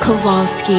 Kowalski.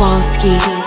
Kowalski.